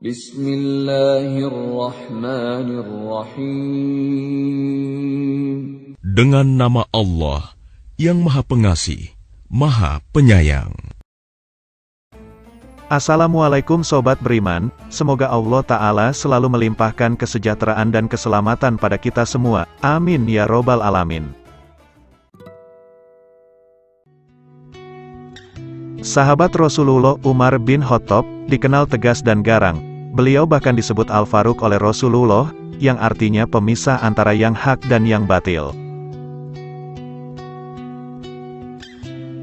Bismillahirrahmanirrahim. Dengan nama Allah yang Maha Pengasih, Maha Penyayang. Assalamualaikum Sobat Beriman, semoga Allah Ta'ala selalu melimpahkan kesejahteraan dan keselamatan pada kita semua, amin ya robbal alamin. Sahabat Rasulullah Umar bin Khattab, dikenal tegas dan garang, Beliau bahkan disebut Al-Faruq oleh Rasulullah, yang artinya pemisah antara yang hak dan yang batil.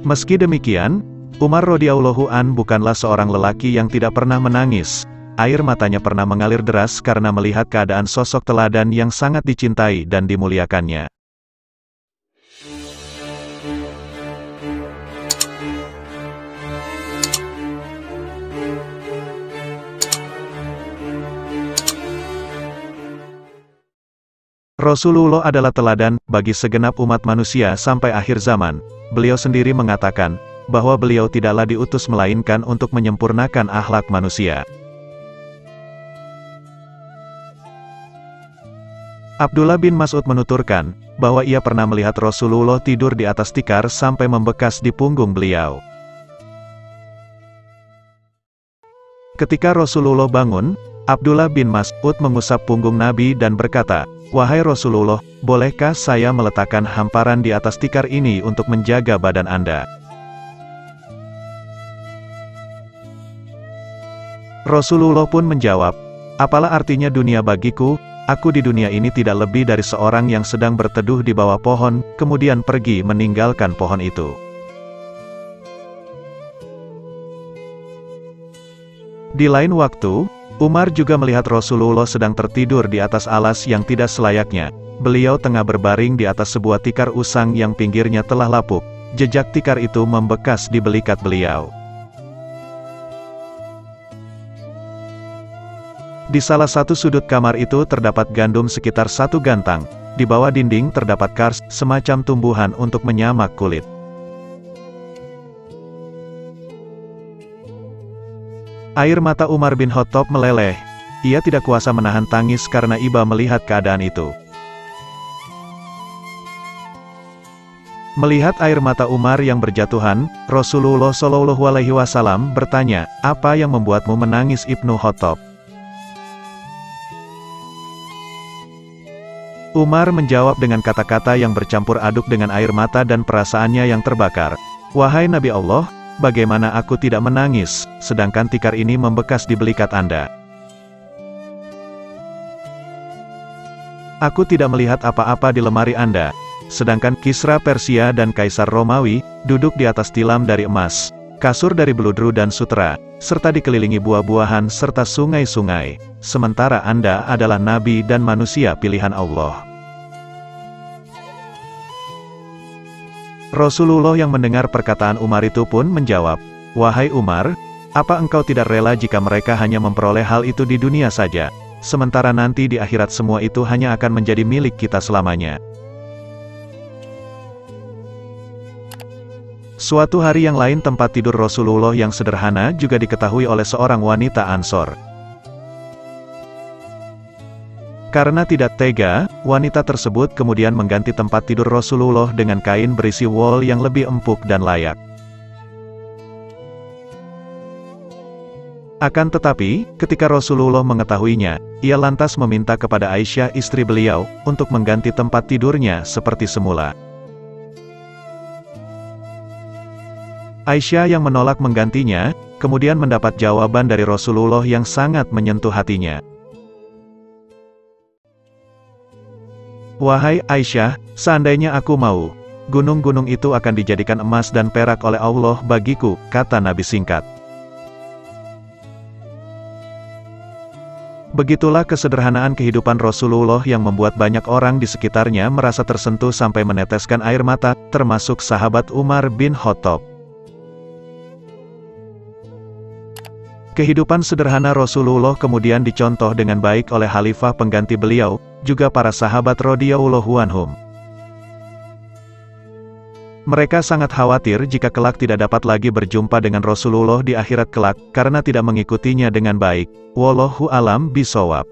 Meski demikian, Umar radhiyallahu an bukanlah seorang lelaki yang tidak pernah menangis. Air matanya pernah mengalir deras karena melihat keadaan sosok teladan yang sangat dicintai dan dimuliakannya. Rasulullah adalah teladan bagi segenap umat manusia sampai akhir zaman. Beliau sendiri mengatakan bahwa beliau tidaklah diutus melainkan untuk menyempurnakan akhlak manusia. Abdullah bin Mas'ud menuturkan bahwa ia pernah melihat Rasulullah tidur di atas tikar sampai membekas di punggung beliau. Ketika Rasulullah bangun, Abdullah bin Mas'ud mengusap punggung Nabi dan berkata, Wahai Rasulullah, bolehkah saya meletakkan hamparan di atas tikar ini untuk menjaga badan Anda? Rasulullah pun menjawab, Apalah artinya dunia bagiku, aku di dunia ini tidak lebih dari seorang yang sedang berteduh di bawah pohon, kemudian pergi meninggalkan pohon itu. Di lain waktu, Umar juga melihat Rasulullah sedang tertidur di atas alas yang tidak selayaknya. Beliau tengah berbaring di atas sebuah tikar usang yang pinggirnya telah lapuk. Jejak tikar itu membekas di belikat beliau. Di salah satu sudut kamar itu terdapat gandum sekitar satu gantang. Di bawah dinding terdapat kars, semacam tumbuhan untuk menyamak kulit. Air mata Umar bin Khattab meleleh. Ia tidak kuasa menahan tangis karena iba melihat keadaan itu. Melihat air mata Umar yang berjatuhan, Rasulullah Shallallahu Alaihi Wasallam bertanya, apa yang membuatmu menangis Ibnu Khattab? Umar menjawab dengan kata-kata yang bercampur aduk dengan air mata dan perasaannya yang terbakar. Wahai Nabi Allah, bagaimana aku tidak menangis, sedangkan tikar ini membekas di belikat Anda. Aku tidak melihat apa-apa di lemari Anda, sedangkan Kisra Persia dan Kaisar Romawi, duduk di atas tilam dari emas, kasur dari beludru dan sutra, serta dikelilingi buah-buahan serta sungai-sungai, sementara Anda adalah nabi dan manusia pilihan Allah. Rasulullah yang mendengar perkataan Umar itu pun menjawab, Wahai Umar, apa engkau tidak rela jika mereka hanya memperoleh hal itu di dunia saja, sementara nanti di akhirat semua itu hanya akan menjadi milik kita selamanya. Suatu hari yang lain tempat tidur Rasulullah yang sederhana juga diketahui oleh seorang wanita Ansor. Karena tidak tega, wanita tersebut kemudian mengganti tempat tidur Rasulullah dengan kain berisi wol yang lebih empuk dan layak. Akan tetapi, ketika Rasulullah mengetahuinya, ia lantas meminta kepada Aisyah istri beliau, untuk mengganti tempat tidurnya seperti semula. Aisyah yang menolak menggantinya, kemudian mendapat jawaban dari Rasulullah yang sangat menyentuh hatinya. Wahai Aisyah, seandainya aku mau, gunung-gunung itu akan dijadikan emas dan perak oleh Allah bagiku, kata Nabi singkat. Begitulah kesederhanaan kehidupan Rasulullah yang membuat banyak orang di sekitarnya merasa tersentuh sampai meneteskan air mata, termasuk sahabat Umar bin Khattab. Kehidupan sederhana Rasulullah kemudian dicontoh dengan baik oleh khalifah pengganti beliau, juga para sahabat radhiyallahu anhum. Mereka sangat khawatir jika kelak tidak dapat lagi berjumpa dengan Rasulullah di akhirat kelak, karena tidak mengikutinya dengan baik. Wallahu alam bisawab.